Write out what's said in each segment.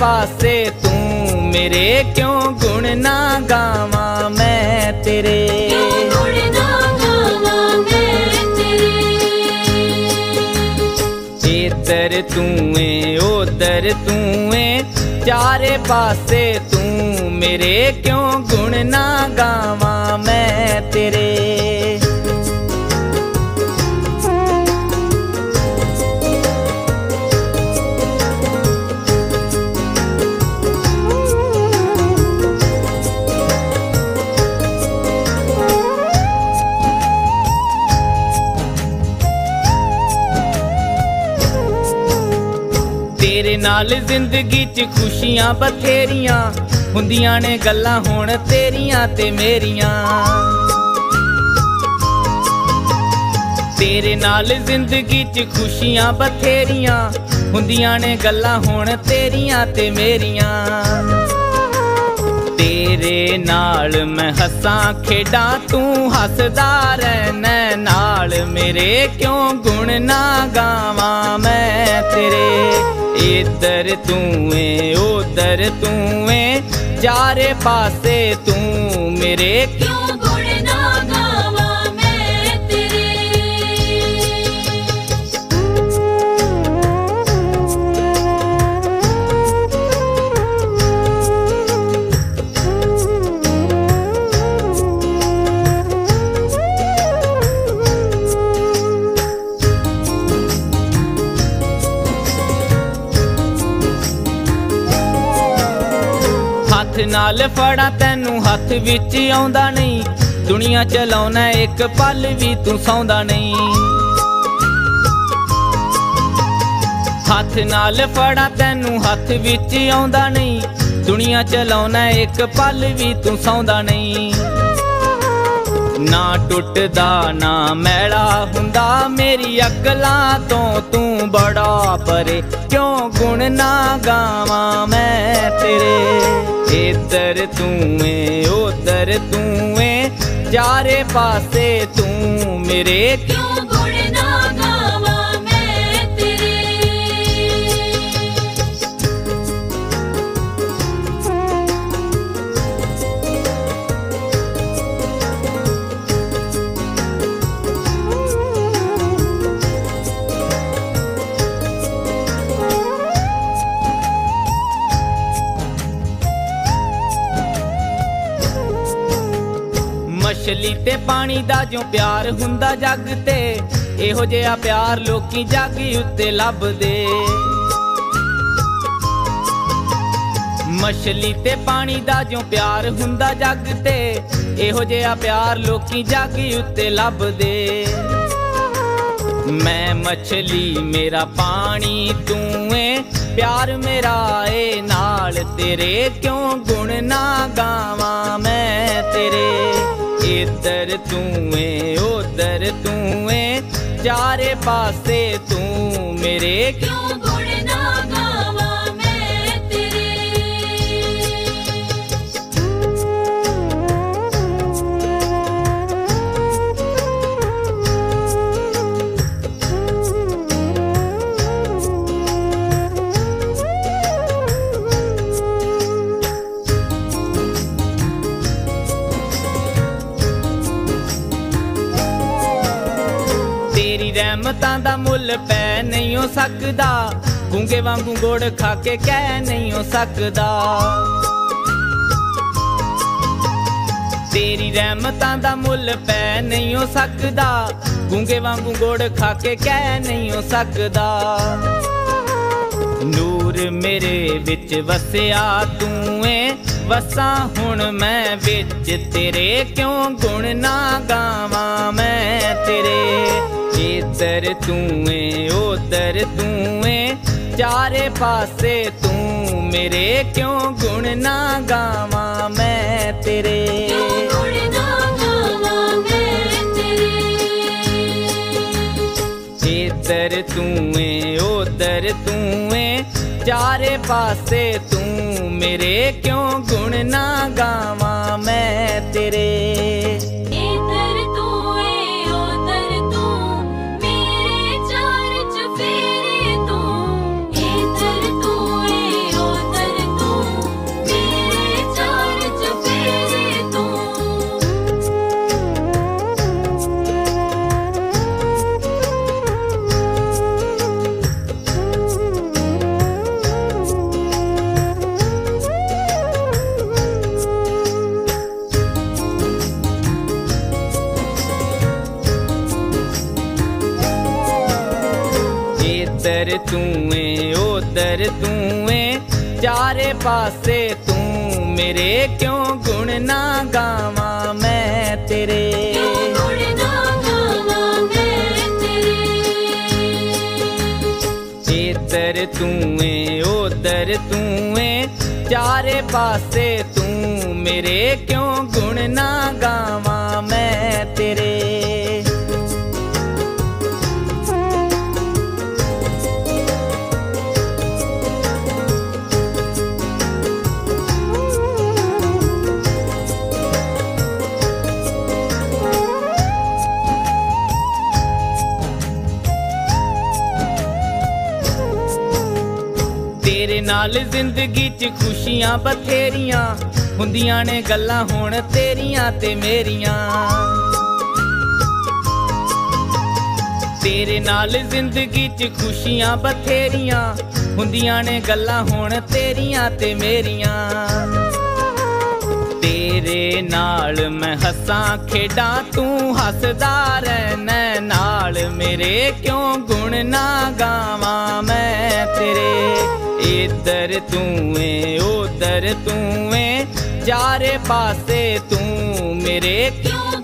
ਪਾਸੇ ਤੂੰ ਮੇਰੇ ਕਿਉਂ ਗੁਣ ਨਾ ਗਾਵਾਂ ਮੈਂ ਤੇਰੇ? ਇੱਧਰ ਤੂੰ ਏ ਉਧਰ ਤੂੰ ਏ ਚਾਰੇ ਪਾਸੇ ਤੂੰ ਮੇਰੇ ਕਿਉਂ ਗੁਣ ਨਾ ਗਾਵਾਂ ਮੈਂ ਤੇਰੇ? ਤੇਰੇ ਨਾਲ ਜ਼ਿੰਦਗੀ 'ਚ ਖੁਸ਼ੀਆਂ ਬਥੇਰੀਆਂ, ਹੁੰਦੀਆਂ ਨੇ ਗੱਲਾਂ ਹੁਣ ਤੇਰੀਆਂ ਤੇ ਮੇਰੀਆਂ। ਤੇਰੇ ਨਾਲ ਜ਼ਿੰਦਗੀ 'ਚ ਖੁਸ਼ੀਆਂ ਬਥੇਰੀਆਂ, ਹੁੰਦੀਆਂ ਨੇ ਗੱਲਾਂ ਹੁਣ ਤੇਰੀਆਂ ਤੇ ਮੇਰੀਆਂ। ਤੇਰੇ ਨਾਲ ਮੈਂ ਹੱਸਾਂ, ਖੇਡਾਂ ਤੂੰ ਹੱਸਦਾ ਰਹਿਣਾ ਨਾਲ ਮੇਰੇ ਕਿਉਂ ਗੁਣ ਨਾ ਗਾਵਾਂ? ਮੈਂ ਤੇਰੇ ਇੱਧਰ ਤੂੰ ਏ ਉਧਰ ਤੂੰ ਏ ਚਾਰੇ ਪਾਸੇ ਤੂੰ ਮੇਰੇ ਕਿਉਂ ਹੱਥ ਨਾਲ ਫੜਾ, ਤੈਨੂੰ ਹੱਥ ਵਿੱਚ ਆਉਂਦਾ ਨਹੀਂ। ਦੁਨੀਆ ਚਲਾਉਣਾ ਇੱਕ ਪਲ ਵੀ ਤੂੰ ਸੌਂਦਾ ਨਹੀਂ। ਹੱਥ ਨਾਲ ਫੜਾ, ਤੈਨੂੰ ਹੱਥ ਵਿੱਚ ਆਉਂਦਾ ਨਹੀਂ। ਦੁਨੀਆ ਚਲਾਉਣਾ ਇੱਕ ਪਲ ਵੀ ਤੂੰ ਸੌਂਦਾ ਨਹੀਂ। ਨਾ ਟੁੱਟਦਾ, ਨਾ ਮੈਲਾ ਹੁੰਦਾ। ਮੇਰੀ ਅਕਲਾਂ ਤੋਂ ਤੂੰ ਬੜਾ ਪਰੇ। ਕਿਉਂ ਗੁਣ ਨਾ ਗਾਵਾਂ ਮੈਂ ਤੇਰੇ ਇੱਧਰ ਤੂੰ ਏ ਉਧਰ ਤੂੰ ਏ ਚਾਰੇ ਪਾਸੇ ਤੂੰ ਮੇਰੇ ਕਿਉਂ ਮਛਲੀ ਤੇ ਪਾਣੀ ਦਾ ਜੋ ਪਿਆਰ ਹੁੰਦਾ ਜੱਗ ਤੇ, ਇਹੋ ਜਿਹਾ ਪਿਆਰ ਲੋਕੀ ਜਾਗੀ ਉੱਤੇ ਲੱਭਦੇ। ਮਛਲੀ ਤੇ ਪਾਣੀ ਦਾ ਜੋ ਪਿਆਰ ਹੁੰਦਾ ਜੱਗ ਤੇ, ਇਹੋ ਜਿਹਾ ਪਿਆਰ ਲੋਕੀ ਜੱਗ ਉੱਤੇ ਲੱਭਦੇ। ਮੈਂ ਮਛਲੀ, ਮੇਰਾ ਪਾਣੀ ਤੂੰ ਏ, ਪਿਆਰ ਮੇਰਾ ਏ, ਨਾਲ ਤੇਰੇ ਕਿਉਂ ਗੁਣ ਨਾ ਗਾਵਾਂ ਮੈਂ ਤੇਰੇ। ਇੱਧਰ ਤੂੰ ਏ ਉਧਰ ਤੂੰ ਏ ਚਾਰੇ ਪਾਸੇ ਤੂੰ ਮੇਰੇ ਕਿਉਂ ਗੁਣ ਤੇਰੀ ਦਾ ਮੁੱਲ ਪੈ ਨਹੀਂ ਹੋ ਸਕਦਾ। ਗੂੰਗੇ ਵਾਂਗੂ ਗੋੜ ਖਾ ਕੇ ਕਹਿ ਨਹੀਂ ਹੋ ਸਕਦਾ। ਤੇਰੀ ਰਹਿਮਤਾਂ ਦਾ ਮੁੱਲ ਪੈ ਨਹੀਂ ਹੋ ਸਕਦਾ। ਗੂੰਗੇ ਵਾਂਗੂ ਗੋੜ ਖਾ ਕੇ ਕਹਿ ਨਹੀਂ ਹੋ ਸਕਦਾ। ਨੂਰ ਮੇਰੇ ਵਿੱਚ ਵਸਿਆ ਤੂੰ ਏ। ਵਸਾਂ ਹੁਣ ਮੈਂ ਵਿੱਚ ਤੇਰੇ। ਕਿਉਂ ਗੁਣ ਨਾ ਗਾਵਾਂ ਮੈਂ ਤੇਰੇ? ਇੱਧਰ ਤੂੰ ਏ ਉਧਰ ਤੂੰ ਏ ਚਾਰੇ ਪਾਸੇ ਤੂੰ ਮੇਰੇ ਕਿਉਂ ਗੁਣ ਨਾ ਗਾਵਾਂ ਮੈਂ ਤੇਰੇ ਕਿਉਂ ਗੁਣ ਨਾ ਗਾਵਾਂ ਮੈਂ ਤੇਰੇ ਇੱਧਰ ਤੂੰ ਏ ਉਧਰ ਤੂੰ ਏ ਪਾਸੇ ਤੂੰ ਮੇਰੇ ਕਿਉਂ ਗੁਣ ਨਾ ਗਾਵਾਂ ਮੈਂ ਤੇਰੇ? ਇੱਧਰ ਤੂੰ ਏ ਉਧਰ ਤੂੰ ਏ ਚਾਰੇ ਪਾਸੇ ਤੂੰ ਮੇਰੇ ਕਿਉਂ ਗੁਣ ਨਾ ਗਾਵਾਂ? ਨਾਲ ਜ਼ਿੰਦਗੀ 'ਚ ਖੁਸ਼ੀਆਂ ਬਥੇਰੀਆਂ ਹੁੰਦੀਆਂ ਨੇ ਗੱਲਾਂ ਹੁਣ ਤੇਰੀਆਂ ਤੇ ਮੇਰੀਆਂ। ਤੇਰੇ ਨਾਲ ਜ਼ਿੰਦਗੀ 'ਚ ਖੁਸ਼ੀਆਂ ਬਥੇਰੀਆਂ ਹੁੰਦੀਆਂ ਨੇ ਗੱਲਾਂ ਹੁਣ ਤੇਰੀਆਂ ਤੇ ਮੇਰੀਆਂ। ਤੇਰੇ ਨਾਲ ਮੈਂ ਹੱਸਾਂ, ਖੇਡਾਂ, ਤੂੰ ਹੱਸਦਾ ਰਹਿਣਾ ਨਾਲ ਮੇਰੇ ਕਿਉਂ ਗੁਣ ਨਾ ਗਾਵਾਂ? ਇੱਧਰ ਤੂੰ ਏ ਉਧਰ ਤੂੰ ਏ ਚਾਰੇ ਪਾਸੇ ਤੂੰ ਮੇਰੇ ਕਿਉਂ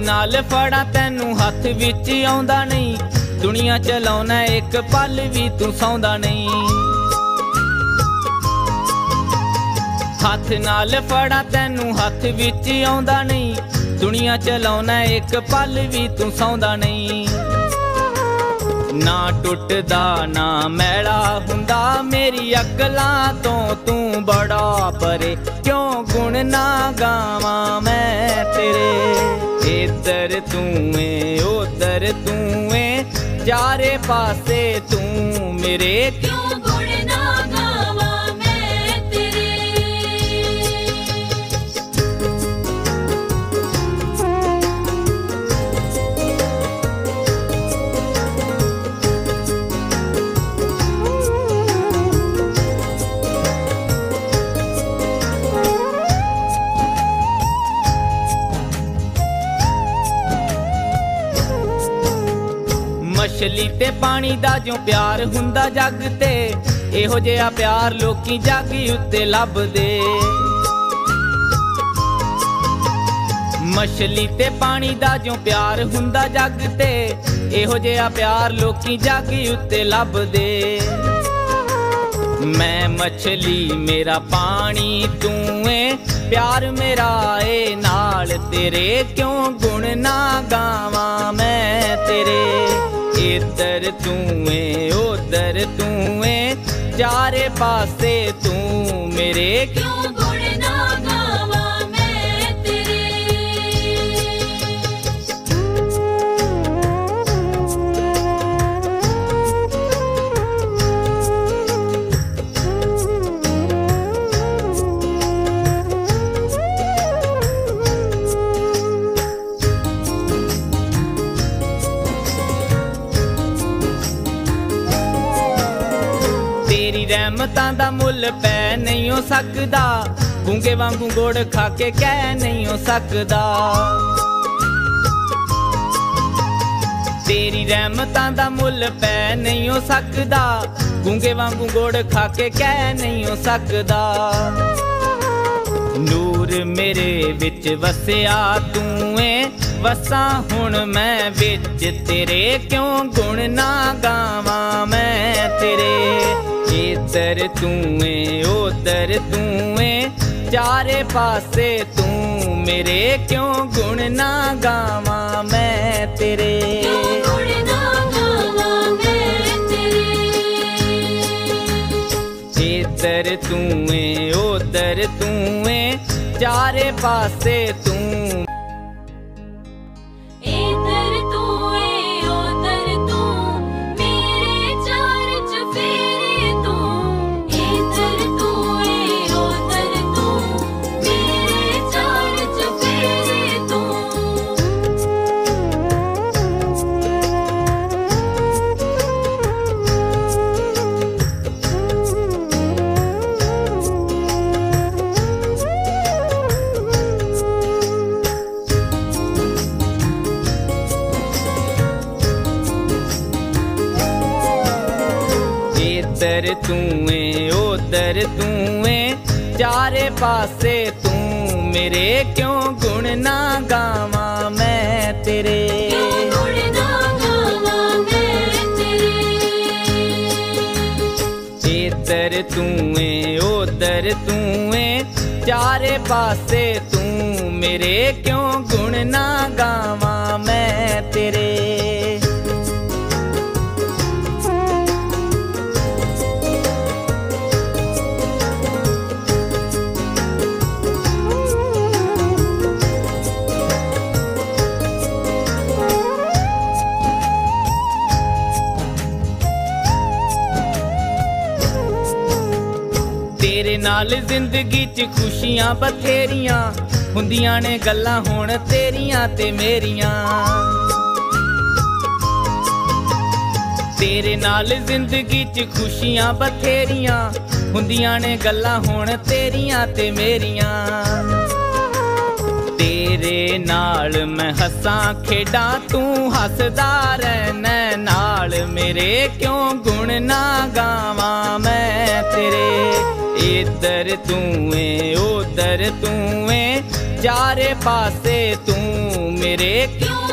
ਨਾਲ ਫੜਾ ਤੈਨੂੰ ਹੱਥ ਵਿੱਚ ਆਉਂਦਾ ਨਹੀਂ। ਦੁਨੀਆ ਚਲਾਉਣਾ ਇੱਕ ਪਲ ਵੀ ਤੂੰ ਸੌਂਦਾ ਨਹੀਂ। ਹੱਥ ਨਾਲ ਫੜਾ ਤੈਨੂੰ ਹੱਥ ਵਿੱਚ ਆਉਂਦਾ ਨਹੀਂ। ਦੁਨੀਆ ਚਲਾਉਣਾ ਇੱਕ ਪਲ ਵੀ ਤੂੰ ਸੌਂਦਾ ਨਹੀਂ। ਨਾ ਟੁੱਟਦਾ, ਨਾ ਮੈਲਾ ਹੁੰਦਾ ਮੇਰੀ ਅਕਲਾਂ ਤੋਂ। ਤੂੰ ਬੜਾ ਪਰੇ ਕਿਉਂ ਗੁਣ ਨਾ ਗਾਵਾਂ ਮੈਂ ਤੇਰੇ? ਇੱਧਰ ਤੂੰ ਏ ਉਧਰ ਤੂੰ ਏ ਚਾਰੇ ਪਾਸੇ ਤੂੰ ਮੇਰੇ ਕਿਉਂ ਮੱਛਲੀ ਤੇ ਪਾਣੀ ਦਾ ਜੋ ਪਿਆਰ ਹੁੰਦਾ ਜੱਗ ਤੇ, ਇਹੋ ਜਿਹਾ ਪਿਆਰ ਲੋਕੀ ਜਾਗੀ ਉੱਤੇ ਲੱਭਦੇ। ਮਛਲੀ ਤੇ ਪਾਣੀ ਦਾ ਜੋ ਪਿਆਰ ਹੁੰਦਾ ਜੱਗ ਤੇ, ਇਹੋ ਜਿਹਾ ਪਿਆਰ ਲੋਕੀ ਜਾਗੀ ਉੱਤੇ ਲੱਭਦੇ। ਮੈਂ ਮਛਲੀ, ਮੇਰਾ ਪਾਣੀ ਤੂੰ ਏ, ਪਿਆਰ ਮੇਰਾ ਏ ਨਾਲ ਤੇਰੇ ਕਿਉਂ ਗੁਣ ਨਾ ਗਾਵਾਂ ਮੈਂ ਤੇਰੇ। ਇੱਧਰ ਤੂੰ ਏ ਉਧਰ ਤੂੰ ਏ ਚਾਰੇ ਪਾਸੇ ਤੂੰ ਮੇਰੇ ਕਿਉਂ ਗੁਣ ਤੇਰੀ ਰਹਿਮਤਾਂ ਦਾ ਮੁੱਲ ਪੈ ਨਹੀਂ ਹੋ ਸਕਦਾ। ਗੁੰਗੇ ਵਾਂਗੂ ਗੋੜ ਖਾ ਕੇ ਕਹਿ ਨਹੀਂ ਹੋ ਸਕਦਾ। ਤੇਰੀ ਰਹਿਮਤਾਂ ਦਾ ਮੁੱਲ ਪੈ ਨਹੀਂ ਹੋ ਸਕਦਾ। ਗੂੰਗੇ ਵਾਂਗੂ ਗੋੜ ਖਾ ਕੇ ਕਹਿ ਨਹੀਂ ਹੋ ਸਕਦਾ। ਨੂਰ ਮੇਰੇ ਵਿੱਚ ਵਸਿਆ ਤੂੰ ਏ। ਵਸਾਂ ਹੁਣ ਮੈਂ ਵਿੱਚ ਤੇਰੇ। ਕਿਉਂ ਗੁਣ ਨਾ ਗਾਵਾਂ ਮੈਂ ਤੇਰੇ? ਇੱਧਰ ਤੂੰ ਏ ਉਧਰ ਤੂੰ ਏ ਚਾਰੇ ਪਾਸੇ ਤੂੰ ਮੇਰੇ ਕਿਉਂ ਗੁਣ ਨਾ ਗਾਵਾਂ ਮੈਂ ਤੇਰੇ ਕਿਉਂ ਗੁਣ ਨਾ ਗਾਵਾਂ ਮੈਂ ਪਾਸੇ ਤੂੰ ਮੇਰੇ ਕਿਉਂ ਗੁਣ ਨਾ ਗਾਵਾਂ ਮੈਂ ਤੇਰੇ? ਇੱਧਰ ਤੂੰ ਏ ਉਧਰ ਤੂੰ ਏ ਚਾਰੇ ਪਾਸੇ ਤੂੰ ਮੇਰੇ ਕਿਉਂ ਗੁਣ ਨਾ ਗਾਵਾਂ? ਨਾਲ ਜ਼ਿੰਦਗੀ 'ਚ ਖੁਸ਼ੀਆਂ ਬਥੇਰੀਆਂ। ਹੁੰਦੀਆਂ ਨੇ ਗੱਲਾਂ ਹੁਣ ਤੇਰੀਆਂ ਤੇ ਮੇਰੀਆਂ। ਤੇਰੇ ਨਾਲ ਜ਼ਿੰਦਗੀ 'ਚ ਖੁਸ਼ੀਆਂ ਬਥੇਰੀਆਂ। ਹੁੰਦੀਆਂ ਨੇ ਗੱਲਾਂ ਹੁਣ ਤੇਰੀਆਂ ਤੇ ਮੇਰੀਆਂ। ਤੇਰੇ ਨਾਲ ਮੈਂ ਹੱਸਾਂ, ਖੇਡਾਂ, ਤੂੰ ਹੱਸਦਾ ਰਹਿਣਾ ਨਾਲ ਮੇਰੇ ਕਿਉਂ ਗੁਣ ਨਾ ਗਾਵਾਂ? ਇੱਧਰ ਤੂੰ ਏ ਉਧਰ ਤੂੰ ਏ। ਚਾਰੇ ਪਾਸੇ ਤੂੰ ਮੇਰੇ ਕਿਉਂ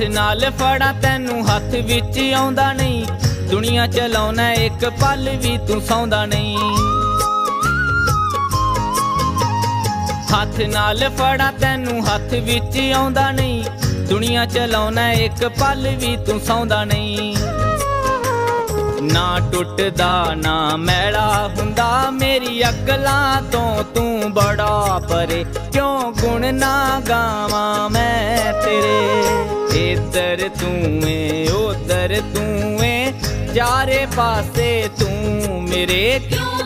ਹੱਥ ਨਾਲ ਫੜਾ, ਤੈਨੂੰ ਹੱਥ ਵਿੱਚ ਆਉਂਦਾ ਨਹੀਂ। ਦੁਨੀਆ ਚਲਾਉਣਾ ਇੱਕ ਪਲ ਵੀ ਤੂੰ ਸੌਂਦਾ ਨਹੀਂ। ਹੱਥ ਨਾਲ ਫੜਾ, ਤੈਨੂੰ ਹੱਥ ਵਿੱਚ ਆਉਂਦਾ ਨਹੀਂ। ਦੁਨੀਆ ਚਲਾਉਣਾ ਇੱਕ ਪਲ ਵੀ ਤੂੰ ਸੌਂਦਾ ਨਹੀਂ। ਨਾ ਟੁੱਟਦਾ, ਨਾ ਮੈਲਾ ਹੁੰਦਾ, ਮੇਰੀ ਅਕਲਾਂ ਤੋਂ ਤੂੰ ਬੜਾ ਪਰੇ। ਕਿਉਂ ਗੁਣ ਨਾ ਗਾਵਾਂ ਮੈਂ? ਇੱਧਰ ਤੂੰ ਏ ਉਧਰ ਤੂੰ ਏ। ਚਾਰੇ ਪਾਸੇ ਤੂੰ ਮੇਰੇ ਕਿਉਂ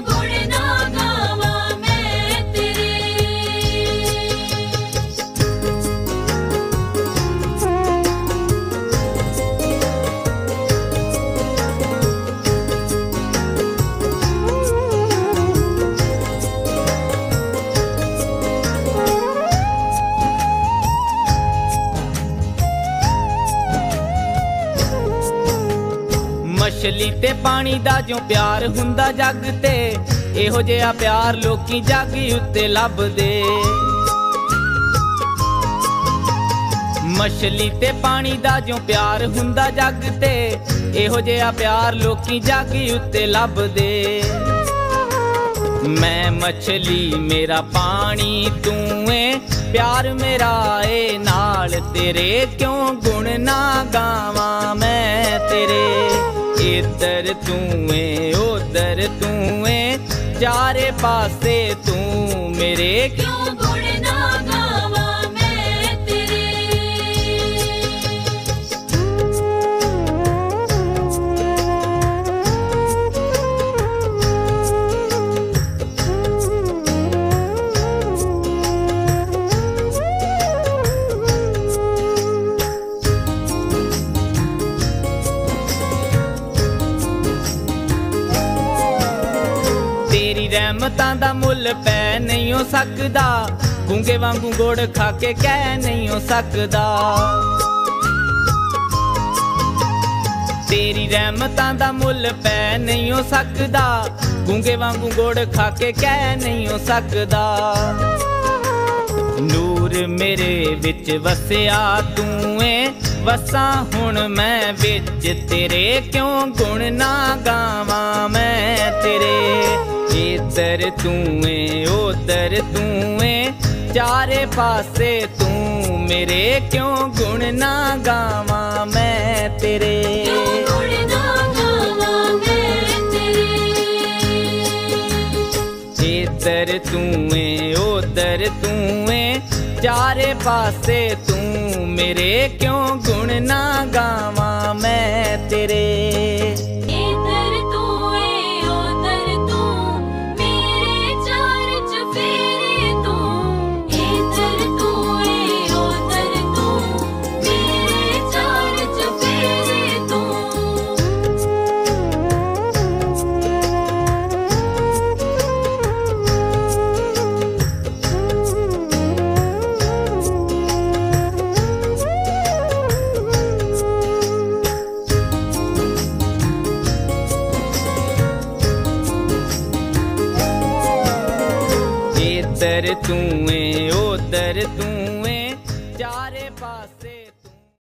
ਮਛਲੀ ਤੇ ਪਾਣੀ ਦਾ ਜੋ ਪਿਆਰ ਹੁੰਦਾ ਜੱਗ ਤੇ, ਇਹੋ ਜਿਹਾ ਪਿਆਰ ਲੋਕੀ ਜਾਗੀ ਉੱਤੇ ਲੱਭਦੇ। ਮਛਲੀ ਤੇ ਪਾਣੀ ਦਾ ਜੋ ਪਿਆਰ ਹੁੰਦਾ ਜੱਗ ਤੇ, ਇਹੋ ਜਿਹਾ ਪਿਆਰ ਲੋਕੀ ਜੱਗ ਉੱਤੇ ਲੱਭਦੇ। ਮੈਂ ਮਛਲੀ, ਮੇਰਾ ਪਾਣੀ ਤੂੰ ਏ, ਪਿਆਰ ਮੇਰਾ ਏ, ਨਾਲ ਤੇਰੇ ਕਿਉਂ ਗੁਣ ਨਾ ਗਾਵਾਂ ਮੈਂ ਤੇਰੇ। ਇੱਧਰ ਤੂੰ ਏ ਉਧਰ ਤੂੰ ਏ ਚਾਰੇ ਪਾਸੇ ਤੂੰ ਮੇਰੇ ਕਿਉਂ ਗੁਣ ਤੇਰੀ ਰਹਿਮਤਾਂ ਦਾ ਮੁੱਲ ਪੈ ਨਹੀਂ ਹੋ ਸਕਦਾ। ਗੂੰਗੇ ਵਾਂਗੂ ਗੋੜ ਖਾ ਕੇ ਕਹਿ ਨਹੀਂ ਹੋ ਸਕਦਾ। ਤੇਰੀ ਰਹਿਮਤਾਂ ਦਾ ਮੁੱਲ ਪੈ ਨਹੀਂ ਹੋ ਸਕਦਾ। ਗੂੰਗੇ ਵਾਂਗੂ ਗੋੜ ਖਾ ਕੇ ਕਹਿ ਨਹੀਂ ਹੋ ਸਕਦਾ। ਨੂਰ ਮੇਰੇ ਵਿੱਚ ਵਸਿਆ ਤੂੰ ਏ। ਵਸਾਂ ਹੁਣ ਮੈਂ ਵਿੱਚ ਤੇਰੇ। ਕਿਉਂ ਗੁਣ ਨਾ ਗਾਵਾਂ ਮੈਂ ਤੇਰੇ? ਇੱਧਰ ਤੂੰ ਏ ਉਧਰ ਤੂੰ ਏ ਚਾਰੇ ਪਾਸੇ ਤੂੰ ਮੇਰੇ ਕਿਉਂ ਗੁਣ ਨਾ ਗਾਵਾਂ ਮੈਂ ਤੇਰੇ ਕਿਉਂ ਗੁਣ ਨਾ ਗਾਵਾਂ ਮੈਂ ਤੇਰੇ ਇੱਧਰ ਤੂੰ ਏ ਉਧਰ ਤੂੰ ਏ